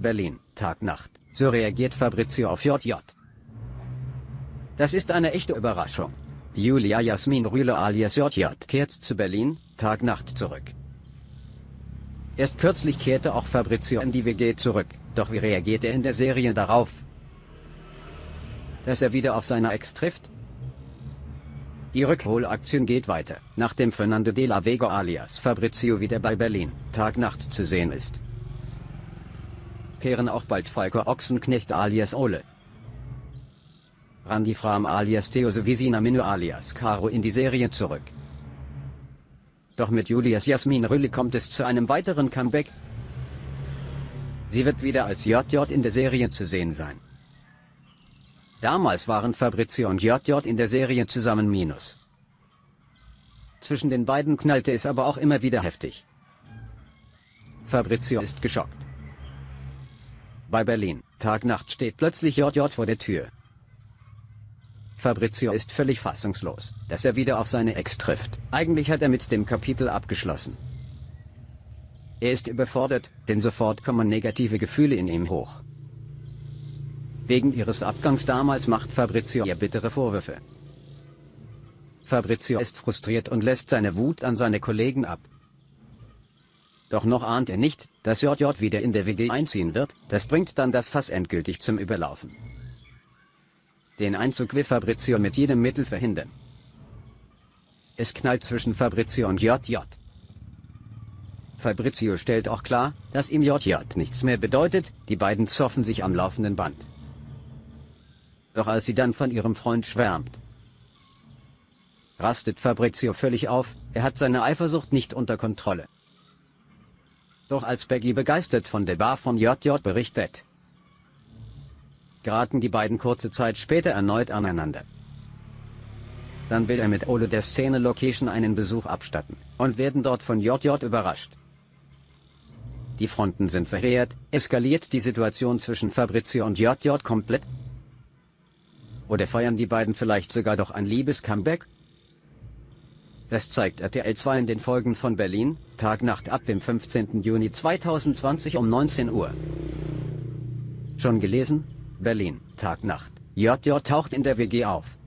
Berlin, Tag-Nacht. So reagiert Fabrizio auf JJ. Das ist eine echte Überraschung. Julia Jasmin Rühle alias JJ kehrt zu Berlin, Tag-Nacht zurück. Erst kürzlich kehrte auch Fabrizio in die WG zurück, doch wie reagiert er in der Serie darauf? Dass er wieder auf seine Ex trifft? Die Rückholaktion geht weiter, nachdem Fernando de la Vega alias Fabrizio wieder bei Berlin, Tag-Nacht zu sehen ist. Kehren auch bald Falco Ochsenknecht alias Ole, Randy Fram alias Theo sowie Minu alias Caro in die Serie zurück. Doch mit Julias Jasmin Rülle kommt es zu einem weiteren Comeback. Sie wird wieder als JJ in der Serie zu sehen sein. Damals waren Fabrizio und JJ in der Serie zusammen Minus. Zwischen den beiden knallte es aber auch immer wieder heftig. Fabrizio ist geschockt. Bei Berlin, Tag-Nacht steht plötzlich JJ vor der Tür. Fabrizio ist völlig fassungslos, dass er wieder auf seine Ex trifft. Eigentlich hat er mit dem Kapitel abgeschlossen. Er ist überfordert, denn sofort kommen negative Gefühle in ihm hoch. Wegen ihres Abgangs damals macht Fabrizio ihr bittere Vorwürfe. Fabrizio ist frustriert und lässt seine Wut an seine Kollegen ab. Doch noch ahnt er nicht, dass JJ wieder in der WG einziehen wird, das bringt dann das Fass endgültig zum Überlaufen. Den Einzug will Fabrizio mit jedem Mittel verhindern. Es knallt zwischen Fabrizio und JJ. Fabrizio stellt auch klar, dass ihm JJ nichts mehr bedeutet, die beiden zoffen sich am laufenden Band. Doch als sie dann von ihrem Freund schwärmt, rastet Fabrizio völlig auf, er hat seine Eifersucht nicht unter Kontrolle. Doch als Peggy begeistert von der Bar von JJ berichtet, geraten die beiden kurze Zeit später erneut aneinander. Dann will er mit Ole der Szene-Location einen Besuch abstatten und werden dort von JJ überrascht. Die Fronten sind verheert, eskaliert die Situation zwischen Fabrizio und JJ komplett? Oder feiern die beiden vielleicht sogar doch ein Liebes-Comeback? Das zeigt RTL 2 in den Folgen von Berlin, Tag-Nacht ab dem 15. Juni 2020 um 19 Uhr. Schon gelesen? Berlin, Tag-Nacht. JJ taucht in der WG auf.